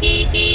Beep, beep.